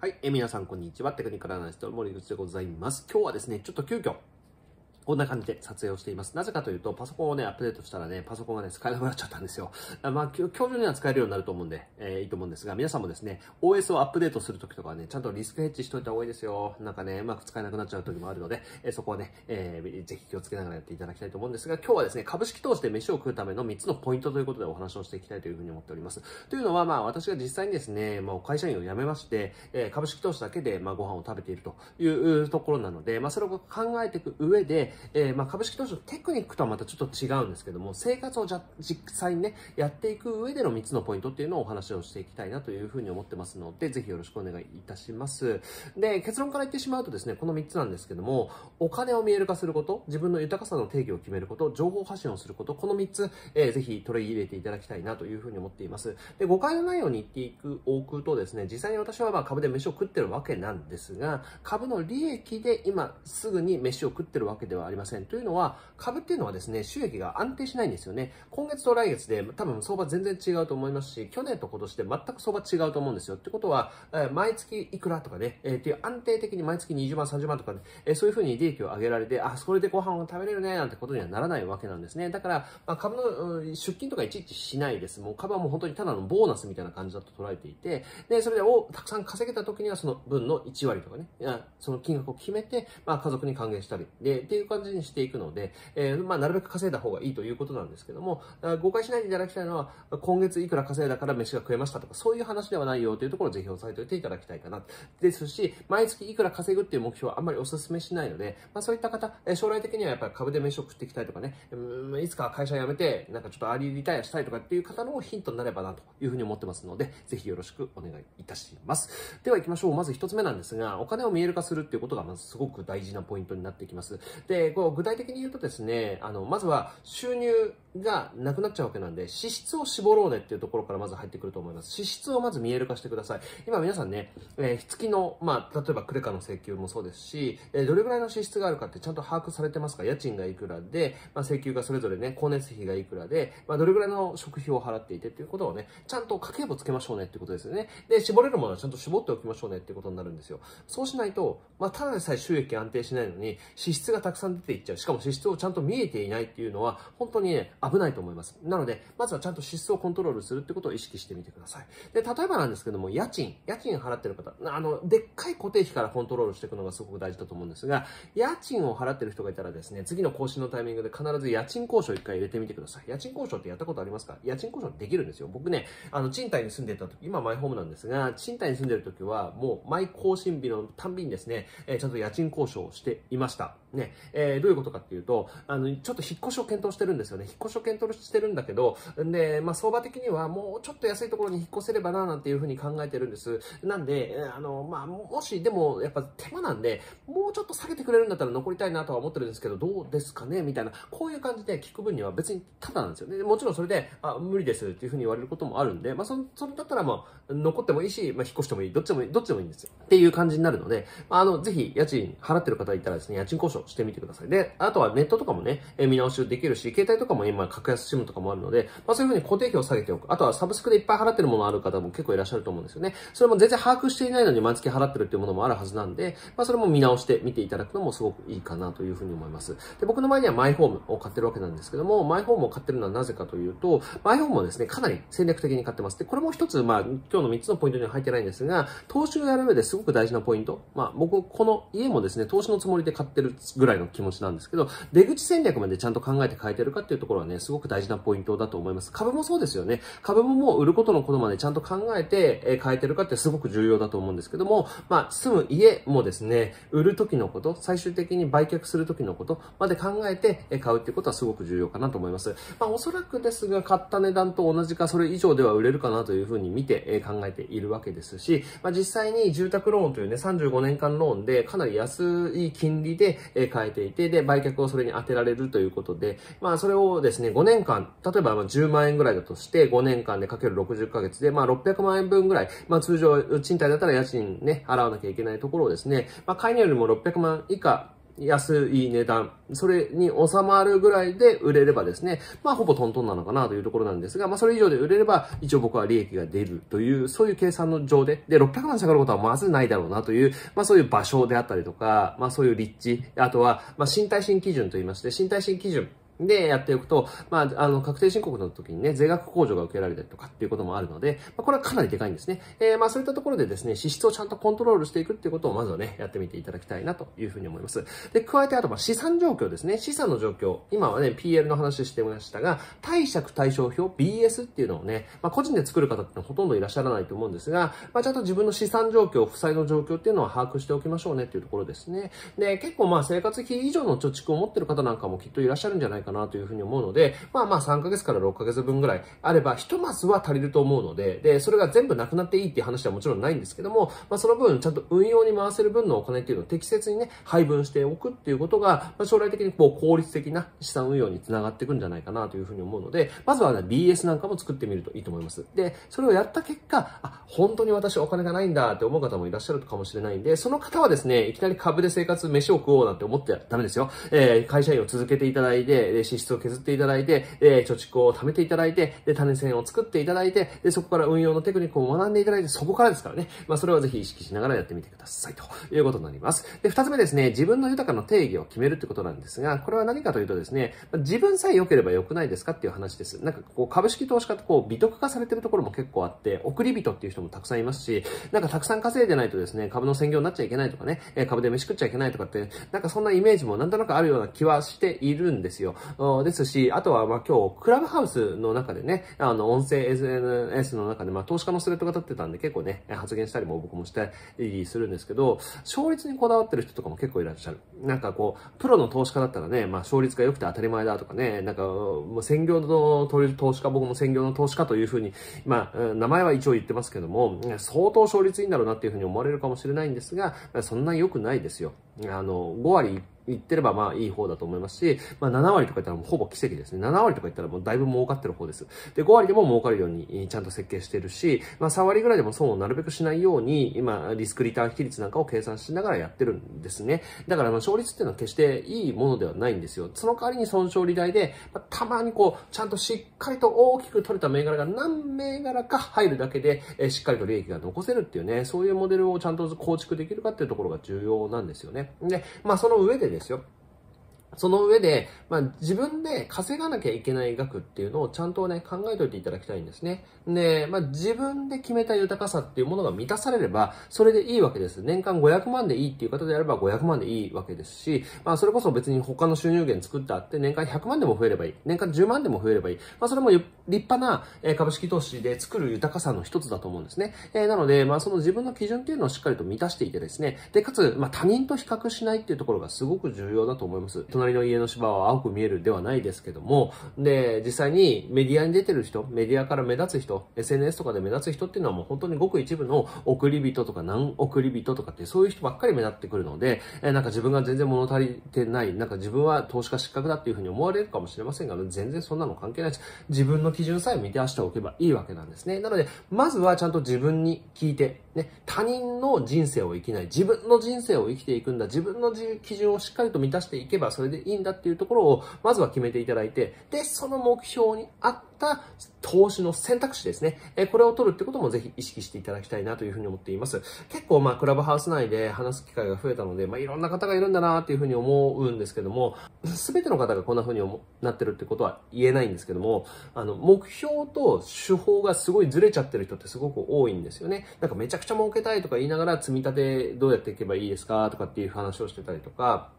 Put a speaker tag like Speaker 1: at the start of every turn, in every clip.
Speaker 1: はい、え皆さんこんにちは。テクニカルアナリスト森口でございます。今日はですね、ちょっと急遽、こんな感じで撮影をしています。なぜかというと、パソコンをね、アップデートしたらね、パソコンがね、使えなくなっちゃったんですよ。まあ、今日中には使えるようになると思うんで、えー、いいと思うんですが、皆さんもですね、OS をアップデートするときとかね、ちゃんとリスクヘッジしといた方がいいですよ。なんかね、うまく使えなくなっちゃう時もあるので、えー、そこはね、えー、ぜひ気をつけながらやっていただきたいと思うんですが、今日はですね、株式投資で飯を食うための3つのポイントということでお話をしていきたいというふうに思っております。というのは、まあ、私が実際にですね、まあ、会社員を辞めまして、えー、株式投資だけで、まあ、ご飯を食べているというところなので、まあ、それを考えていく上で、えー、まあ、株式当初テクニックとはまたちょっと違うんですけども、生活をじゃ実際にね、やっていく上での3つのポイントっていうのをお話をしていきたいなというふうに思ってますので、ぜひよろしくお願いいたします。で、結論から言ってしまうとですね、この3つなんですけども、お金を見える化すること、自分の豊かさの定義を決めること、情報発信をすること、この3つ、えー、ぜひ取り入れていただきたいなというふうに思っています。で、誤解のないように言っていく、多くとですね、実際に私はまあ株で飯を食ってるわけなんですが、株の利益で今すぐに飯を食ってるわけではありません。というのは、株っていうのはですね、収益が安定しないんですよね。今月と来月で多分相場全然違うと思いますし、去年と今年で全く相場違うと思うんですよ。ってことは、え毎月いくらとかね、えー、っていう安定的に毎月20万、30万とかね、えー、そういうふうに利益を上げられて、あ、それでご飯を食べれるね、なんてことにはならないわけなんですね。だから、まあ、株の出勤とかいちいちしないです。もう株はもう本当にただのボーナスみたいな感じだと捉えていて、で、それでをたくさん稼げた時にはその分の1割とかね、その金額を決めて、まあ、家族に還元したり、で、っていう感じにしていくので、えー、まあ、なるべく稼いだ方がいいということなんですけども、誤解しないでいただきたいのは、今月いくら稼いだから飯が食えましたとか、そういう話ではないよというところをぜひ押さえておいていただきたいかな。ですし、毎月いくら稼ぐっていう目標はあんまりお勧めしないので、まあ、そういった方、将来的にはやっぱり株で飯を食っていきたいとかね、いつか会社辞めて、なんかちょっとアーリーリタイアしたいとかっていう方のヒントになればなというふうに思ってますので、ぜひよろしくお願いいたします。では行きましょう。まず一つ目なんですが、お金を見える化するっていうことがまずすごく大事なポイントになってきます。で、でこう具体的に言うとですね、あの、まずは収入がなくなっちゃうわけなんで、支出を絞ろうねっていうところからまず入ってくると思います。支出をまず見える化してください。今皆さんね、えー、月の、まあ、例えばクレカの請求もそうですし、えー、どれぐらいの支出があるかってちゃんと把握されてますか？家賃がいくらで、まあ、請求がそれぞれね、光熱費がいくらで、まあ、どれぐらいの食費を払っていてっていうことをね、ちゃんと家計簿つけましょうねっていうことですよね。で、絞れるものはちゃんと絞っておきましょうねっていうことになるんですよ。そうしないと、まあ、ただでさえ収益安定しないのに、支出がたくさん出ていっちゃう。しかも支出をちゃんと見えていないっていうのは、本当にね、危ないと思います。なので、まずはちゃんと支出をコントロールするってことを意識してみてください。で、例えばなんですけども、家賃、家賃払ってる方、あの、でっかい固定費からコントロールしていくのがすごく大事だと思うんですが、家賃を払ってる人がいたらですね、次の更新のタイミングで必ず家賃交渉一回入れてみてください。家賃交渉ってやったことありますか？家賃交渉できるんですよ。僕ね、あの、賃貸に住んでた時、今マイホームなんですが、賃貸に住んでる時は、もう、毎更新日のたんびにですね、え、ちゃんと家賃交渉をしていました。ね、えー、どういうことかっていうと、あの、ちょっと引っ越しを検討してるんですよね。引っ越しを検討してるんだけど、で、まあ、相場的にはもうちょっと安いところに引っ越せればな、なんていうふうに考えてるんです。なんで、あの、まあ、もし、でも、やっぱ手間なんで、もうちょっと下げてくれるんだったら残りたいなとは思ってるんですけど、どうですかね？みたいな、こういう感じで聞く分には別にただなんですよね。もちろんそれで、あ、無理ですっていうふうに言われることもあるんで、まあ、そそれだったらまあ、残ってもいいし、まあ、引っ越してもいい。どっちもいい、どっちでもいいんですよ。っていう感じになるので、まあ、あの、ぜひ、家賃払ってる方いたらですね、家賃交渉してみてください。で、あとはネットとかもね、え見直しできるし、携帯とかも今、格安 SIM とかもあるので、まあ、そういうふうに固定費を下げておく。あとはサブスクでいっぱい払ってるものある方も結構いらっしゃると思うんですよね。それも全然把握していないのに毎月払ってるっていうものもあるはずなんで、まあ、それも見直して見ていただくのもすごくいいかなというふうに思います。で、僕の場合にはマイホームを買ってるわけなんですけども、マイホームを買ってるのはなぜかというと、マイホームをですね、かなり戦略的に買ってます。で、これも一つ、まあ、今日の3つのポイントには入ってないんですが、投資をやる上ですごく大事なポイント。まあ、僕、この家もですね、投資のつもりで買ってるぐらいの気持ちなんですけど、出口戦略までちゃんと考えて変えてるかっていうところはね、すごく大事なポイントだと思います。株もそうですよね。株ももう売ることのことまでちゃんと考えて、え変えてるかってすごく重要だと思うんですけども、まあ、住む家もですね、売る時のこと、最終的に売却する時のことまで考えて買うっていうことはすごく重要かなと思います。まあ、おそらくですが、買った値段と同じかそれ以上では売れるかなというふうに見て考えているわけですし、まあ、実際に住宅ローンというね、35年間ローンでかなり安い金利でえ変えていて、で、売却をそれに当てられるということで、まあ、それをですね、5年間、例えば10万円ぐらいだとして、5年間でかける60ヶ月で、まあ、600万円分ぐらい、まあ、通常、賃貸だったら家賃ね、払わなきゃいけないところをですね、まあ、買い値よりも600万以下安い値段、それに収まるぐらいで売れればですね、まあほぼトントンなのかなというところなんですが、まあそれ以上で売れれば一応僕は利益が出るという、そういう計算の上で、で、600万下がることはまずないだろうなという、まあそういう場所であったりとか、まあそういう立地、あとは、まあ身体新基準と言いまして、身体新基準、で、やっておくと、まあ、あの、確定申告の時にね、税額控除が受けられたりとかっていうこともあるので、まあ、これはかなりでかいんですね。えー、まあ、そういったところでですね、支出をちゃんとコントロールしていくっていうことをまずはね、やってみていただきたいなというふうに思います。で、加えて、あと、ま、資産状況ですね。資産の状況。今はね、PL の話してましたが、貸借対照表、BS っていうのをね、まあ、個人で作る方ってほとんどいらっしゃらないと思うんですが、まあ、ちゃんと自分の資産状況、負債の状況っていうのは把握しておきましょうねっていうところですね。で、結構まあ、生活費以上の貯蓄を持ってる方なんかもきっといらっしゃるんじゃないかかなというふうに思うので、まあまあ3ヶ月から6ヶ月分ぐらいあれば、ひとまずは足りると思うので、で、それが全部なくなっていいっていう話はもちろんないんですけども、まあその分、ちゃんと運用に回せる分のお金っていうのを適切にね、配分しておくっていうことが、まあ、将来的にこう効率的な資産運用につながっていくんじゃないかなというふうに思うので、まずはね、BS なんかも作ってみるといいと思います。で、それをやった結果、あ、本当に私お金がないんだって思う方もいらっしゃるかもしれないんで、その方はですね、いきなり株で生活、飯を食おうなんて思ってはダメですよ。えー、会社員を続けていただいて、支出を削っていただいて、え、貯蓄を貯めていただいて、で、種銭を作っていただいて、で、そこから運用のテクニックを学んでいただいて、そこからですからね。まあ、それはぜひ意識しながらやってみてください。ということになります。で、二つ目ですね、自分の豊かの定義を決めるってことなんですが、これは何かというとですね、自分さえ良ければ良くないですかっていう話です。なんかこう、株式投資家ってこう、美徳化されてるところも結構あって、送り人っていう人もたくさんいますし、なんかたくさん稼いでないとですね、株の専業になっちゃいけないとかね、株で飯食っちゃいけないとかって、なんかそんなイメージもなんとなくあるような気はしているんですよ。ですし、あとはまあ今日、クラブハウスの中でね、あの、音声 SNS の中で、まあ、投資家のスレッドが立ってたんで、結構ね、発言したりも僕もしたりするんですけど、勝率にこだわってる人とかも結構いらっしゃる。なんかこう、プロの投資家だったらね、まあ、勝率が良くて当たり前だとかね、なんか、もう専業の投資家、僕も専業の投資家というふうに、まあ、名前は一応言ってますけども、相当勝率いいんだろうなっていうふうに思われるかもしれないんですが、そんな良くないですよ。あの、5割言ってればまあいい方だと思いますし、まあ7割とか言ったらもうほぼ奇跡ですね。7割とか言ったらもうだいぶ儲かってる方です。で、5割でも儲かるようにちゃんと設計してるし、まあ3割ぐらいでも損をなるべくしないように、今、リスクリターン比率なんかを計算しながらやってるんですね。だからまあ、勝率っていうのは決していいものではないんですよ。その代わりに損傷利大で、まあ、たまにこう、ちゃんとしっかりと大きく取れた銘柄が何銘柄か入るだけで、えしっかりと利益が残せるっていうね、そういうモデルをちゃんと構築できるかっていうところが重要なんですよねで、まあその上でですよ。その上で、まあ、自分で稼がなきゃいけない額っていうのをちゃんとね、考えておいていただきたいんですね。で、まあ、自分で決めた豊かさっていうものが満たされれば、それでいいわけです。年間500万でいいっていう方であれば500万でいいわけですし、まあ、それこそ別に他の収入源作ってあって、年間100万でも増えればいい。年間10万でも増えればいい。まあ、それも立派な株式投資で作る豊かさの一つだと思うんですね。えー、なので、まあ、その自分の基準っていうのをしっかりと満たしていてですね、で、かつ、まあ、他人と比較しないっていうところがすごく重要だと思います。隣の家の芝は青く見えるではないですけども、で、実際にメディアに出てる人、メディアから目立つ人、SNS とかで目立つ人っていうのはもう本当にごく一部の送り人とか何送り人とかってそういう人ばっかり目立ってくるので、えなんか自分が全然物足りてない、なんか自分は投資家失格だっていうふうに思われるかもしれませんが、全然そんなの関係ないし、自分の基準さえ満たしておけばいいわけなんですね。なので、まずはちゃんと自分に聞いて、ね、他人の人生を生きない、自分の人生を生きていくんだ、自分の基準をしっかりと満たしていけばそれでいいんだっていうところを、まずは決めていただいて、で、その目標に合った投資の選択肢ですね。えこれを取るってこともぜひ意識していただきたいなというふうに思っています。結構まあクラブハウス内で話す機会が増えたので、まあいろんな方がいるんだなっていうふうに思うんですけども、すべての方がこんなふうになってるってことは言えないんですけども、あの、目標と手法がすごいずれちゃってる人ってすごく多いんですよね。なんかめちゃくちゃ儲けたいとか言いながら積み立てどうやっていけばいいですかとかっていう話をしてたりとか、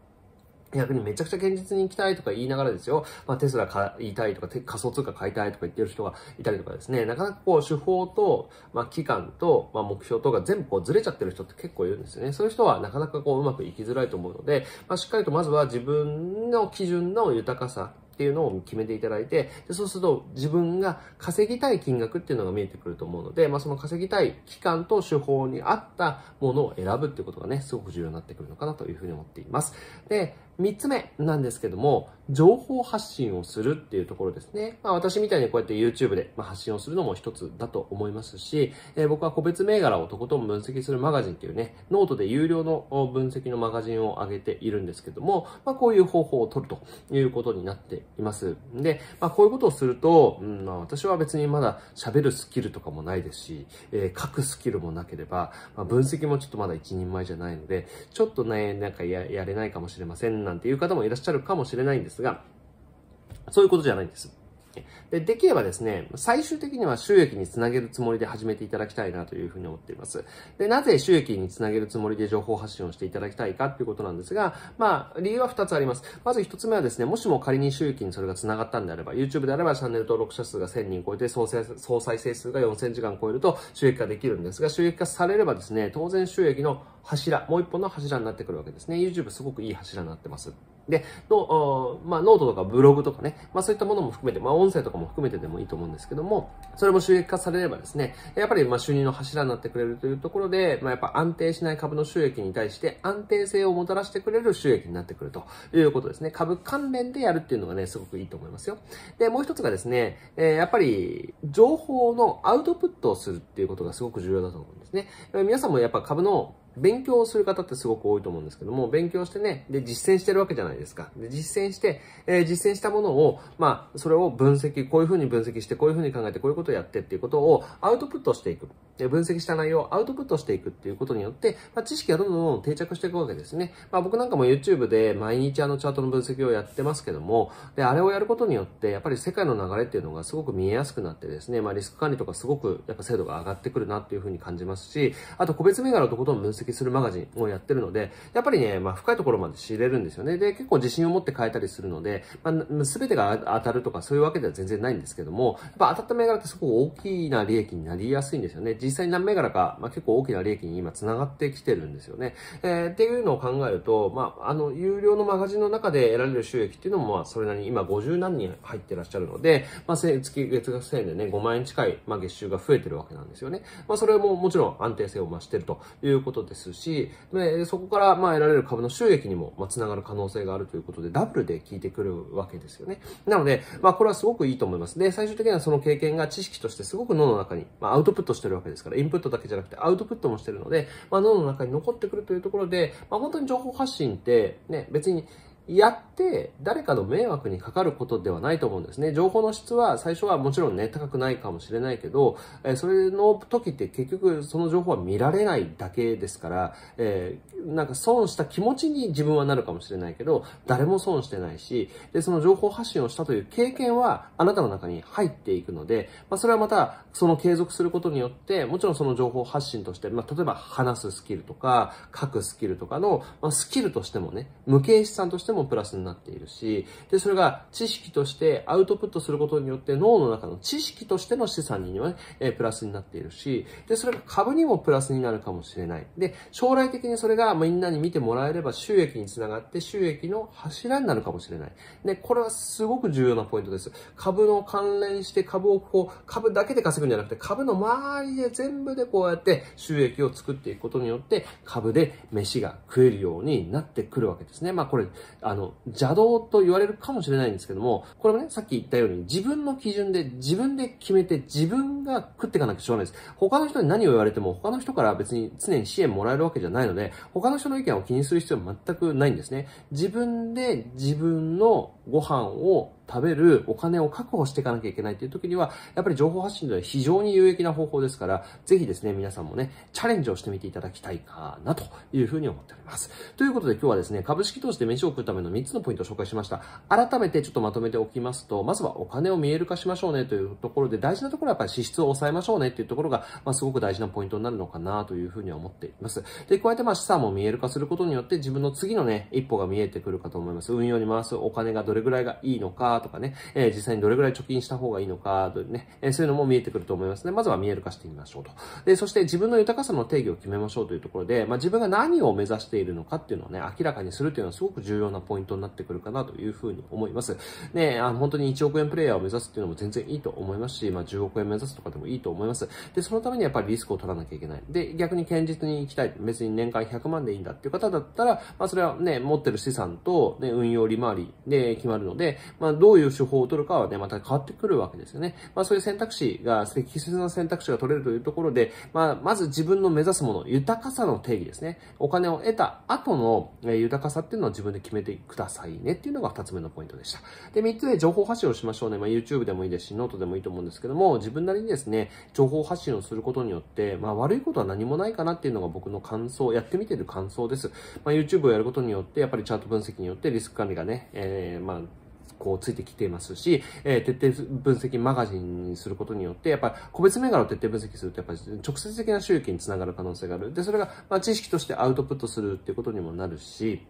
Speaker 1: 逆にめちゃくちゃ現実に行きたいとか言いながらですよ、まあ、テスラ買いたいとか、仮想通貨買いたいとか言ってる人がいたりとかですね、なかなかこう手法と、まあ、期間と、まあ、目標とか全部こうずれちゃってる人って結構いるんですよね。そういう人はなかなかこううまくいきづらいと思うので、まあ、しっかりとまずは自分の基準の豊かさ、っていうのを決めていただいて、でそうすると自分が稼ぎたい金額っていうのが見えてくると思うので、まあ、その稼ぎたい期間と手法に合ったものを選ぶっていうことがね、すごく重要になってくるのかなというふうに思っています。で、3つ目なんですけども、情報発信をするっていうところですね。まあ私みたいにこうやって YouTube で発信をするのも一つだと思いますし、えー、僕は個別銘柄をとことん分析するマガジンっていうね、ノートで有料の分析のマガジンを上げているんですけども、まあこういう方法を取るということになっています。で、まあこういうことをすると、うんまあ、私は別にまだ喋るスキルとかもないですし、えー、書くスキルもなければ、まあ、分析もちょっとまだ一人前じゃないので、ちょっとね、なんかややれないかもしれませんなんていう方もいらっしゃるかもしれないんですが、そういうことじゃないんです。で、できればですね、最終的には収益につなげるつもりで始めていただきたいなというふうに思っています。で、なぜ収益につなげるつもりで情報発信をしていただきたいかということなんですが、まあ、理由は2つあります。まず1つ目はですね、もしも仮に収益にそれがつながったんであれば、YouTube であればチャンネル登録者数が1000人超えて総再生数が4000時間超えると収益化できるんですが、収益化されればですね、当然収益の柱、もう一本の柱になってくるわけですね。YouTube すごくいい柱になってます。で、の、まあ、ノートとかブログとかね、まあそういったものも含めて、まあ音声とかも含めてでもいいと思うんですけども、それも収益化されればですね、やっぱりまあ収入の柱になってくれるというところで、まあやっぱ安定しない株の収益に対して安定性をもたらしてくれる収益になってくるということですね。株関連でやるっていうのがね、すごくいいと思いますよ。で、もう一つがですね、えー、やっぱり情報のアウトプットをするっていうことがすごく重要だと思うんですね。皆さんもやっぱ株の勉強をする方ってすごく多いと思うんですけども、勉強してね、で、実践してるわけじゃないですか。で、実践して、えー、実践したものを、まあ、それを分析、こういうふうに分析して、こういうふうに考えて、こういうことをやってっていうことをアウトプットしていく。分析した内容をアウトプットしていくっていうことによって、まあ、知識がどんどんどん定着していくわけですね。まあ、僕なんかも YouTube で毎日あのチャートの分析をやってますけども、で、あれをやることによって、やっぱり世界の流れっていうのがすごく見えやすくなってですね、まあ、リスク管理とかすごくやっぱ精度が上がってくるなっていうふうに感じますし、あと個別銘柄をとことん分析するマガジンをやってるので、やっぱりね、まあ、深いところまで知れるんですよね。で、結構自信を持って変えたりするので、まあ、全てが当たるとかそういうわけでは全然ないんですけども、やっぱ当たった銘柄ってすごく大きな利益になりやすいんですよね。実際に何銘柄か、まあ、結構大きな利益に今繋がってきてるんですよね。えー、っていうのを考えると、まあ、あの、有料のマガジンの中で得られる収益っていうのも、まあ、それなりに今50何人入ってらっしゃるので、まあ、月、月額1000円でね、5万円近い、まあ、月収が増えてるわけなんですよね。まあ、それももちろん安定性を増してるということですし、でそこから、まあ、得られる株の収益にも、まあ、つながる可能性があるということで、ダブルで効いてくるわけですよね。なので、まあ、これはすごくいいと思います。で、最終的にはその経験が知識としてすごく脳の中に、まあ、アウトプットしてるわけですですから、インプットだけじゃなくてアウトプットもしてるので、まあ、脳の中に残ってくるというところで、まあ、本当に情報発信って、ね、別に、やって誰かの迷惑にかかることではないと思うんですね。情報の質は最初はもちろんね、高くないかもしれないけど、えそれの時って結局その情報は見られないだけですから、えー、なんか損した気持ちに自分はなるかもしれないけど、誰も損してないし、で、その情報発信をしたという経験はあなたの中に入っていくので、まあ、それはまたその継続することによって、もちろんその情報発信として、まあ、例えば話すスキルとか、書くスキルとかの、まあ、スキルとしてもね、無形資産としてもプラスになっているし、で、それが知識としてアウトプットすることによって脳の中の知識としての資産にはね、えプラスになっているし、で、それが株にもプラスになるかもしれない。で、将来的にそれがみんなに見てもらえれば収益につながって収益の柱になるかもしれない。で、これはすごく重要なポイントです。株の関連して株をこう、株だけで稼ぐんじゃなくて、株の周りで全部でこうやって収益を作っていくことによって、株で飯が食えるようになってくるわけですね。まあこれ、あの、邪道と言われるかもしれないんですけども、これもね、さっき言ったように自分の基準で自分で決めて自分が食っていかなきゃしょうがないです。他の人に何を言われても他の人から別に常に支援もらえるわけじゃないので、他の人の意見を気にする必要は全くないんですね。自分で自分のご飯を食べるお金を確保していかなきゃいけないっていう時には、やっぱり情報発信では非常に有益な方法ですから、ぜひですね、皆さんもね、チャレンジをしてみていただきたいかなというふうに思っております。ということで今日はですね、株式投資で飯を食うための3つのポイントを紹介しました。改めてちょっとまとめておきますと、まずはお金を見える化しましょうねというところで、大事なところはやっぱり支出を抑えましょうねっていうところが、まあ、すごく大事なポイントになるのかなというふうには思っています。で、加えてまあ資産も見える化することによって自分の次のね、一歩が見えてくるかと思います。運用に回すお金がどれぐらいがいいのかかとかね、えー、実際にどれぐらい貯金した方がいいのか、ね、えー、そういうのも見えてくると思いますね。まずは見える化してみましょうと。で、そして自分の豊かさの定義を決めましょうというところで、まあ、自分が何を目指しているのかっていうのをね、明らかにするっていうのはすごく重要なポイントになってくるかなというふうに思います。ね、あの、本当に1億円プレイヤーを目指すっていうのも全然いいと思いますし、まあ、10億円目指すとかでもいいと思います。で、そのためにやっぱりリスクを取らなきゃいけない。で、逆に堅実に行きたい。別に年間100万でいいんだっていう方だったら、まあ、それはね、持ってる資産と、ね、運用利回りで決まるので、まあ、どうういう手法を取るかはね、また変わってくるわけですよね。まあ、そういう選択肢が、適切な選択肢が取れるというところで、まあ、まず自分の目指すもの、豊かさの定義ですね。お金を得た後の、豊かさっていうのを自分で決めてくださいねっていうのが2つ目のポイントでした。で、3つ目、情報発信をしましょうね。まあ、YouTube でもいいですし、ノートでもいいと思うんですけども、自分なりにですね、情報発信をすることによって、まあ、悪いことは何もないかなっていうのが僕の感想、やってみてる感想です。まあ、YouTube をやることによって、やっぱりチャート分析によってリスク管理がね、えー、まあ、こうついてきていますし、えー、徹底分析マガジンにすることによって、やっぱり個別銘柄を徹底分析すると、やっぱり直接的な収益につながる可能性がある。で、それが、まあ、知識としてアウトプットするっていうことにもなるし、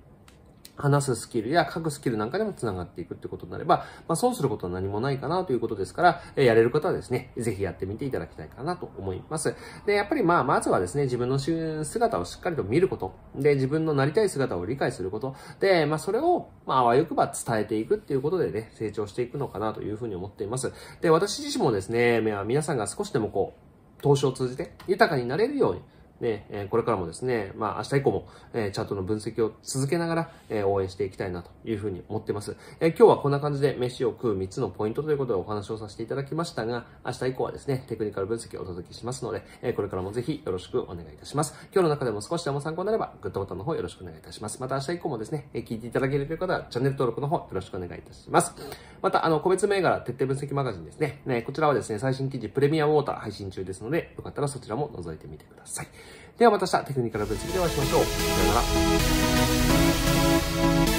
Speaker 1: 話すスキルや書くスキルなんかでも繋がっていくってことになれば、まあ、損することは何もないかなということですから、えやれる方はですね、ぜひやってみていただきたいかなと思います。で、やっぱりまあ、まずはですね、自分の姿をしっかりと見ること。で、自分のなりたい姿を理解すること。で、まあ、それを、まあ、あわよくば伝えていくっていうことでね、成長していくのかなというふうに思っています。で、私自身もですね、皆さんが少しでもこう、投資を通じて豊かになれるように、ね、えこれからもですね、まあ明日以降も、えチャートの分析を続けながら、え応援していきたいなというふうに思ってます。え今日はこんな感じで飯を食う3つのポイントということでお話をさせていただきましたが、明日以降はですね、テクニカル分析をお届けしますので、えこれからもぜひよろしくお願いいたします。今日の中でも少しでも参考になれば、グッドボタンの方よろしくお願いいたします。また明日以降もですね、え聞いていただけるという方は、チャンネル登録の方よろしくお願いいたします。また、あの、個別銘柄徹底分析マガジンですね。ね、こちらはですね、最新記事プレミアムウォーター配信中ですので、よかったらそちらも覗いてみてください。ではまた明日テクニカル分析でお会いしましょう。さよなら。